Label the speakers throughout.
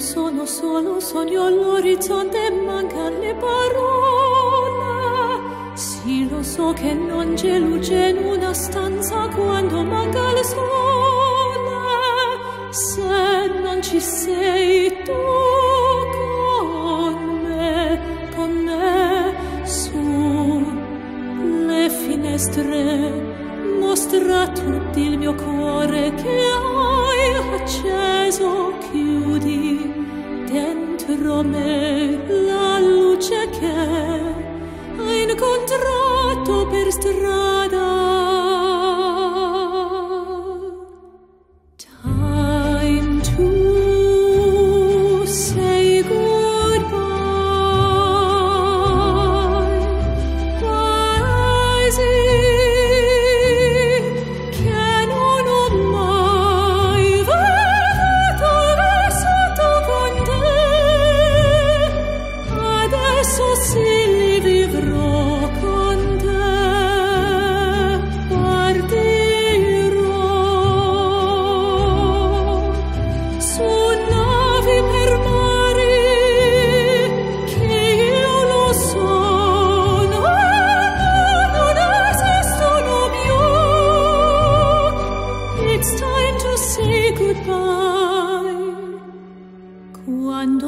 Speaker 1: sono solo, sogno all'orizzonte, mancano le parole. Sì, lo so che non c'è luce in una stanza quando manca il sole. Se non ci sei tu con me, con me, su le finestre mostra tutti il mio cuore che hai acceso chiudi dentro me la luce che hai incontrato per strada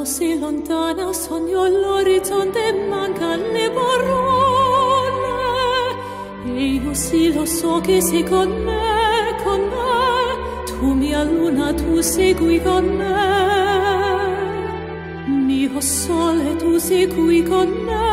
Speaker 1: Quando si lontana sogno all'orizzonte manca le parole E io sì lo so che sei con me, con me. Tu mia luna, tu segui con me. Mio sole, tu segui con me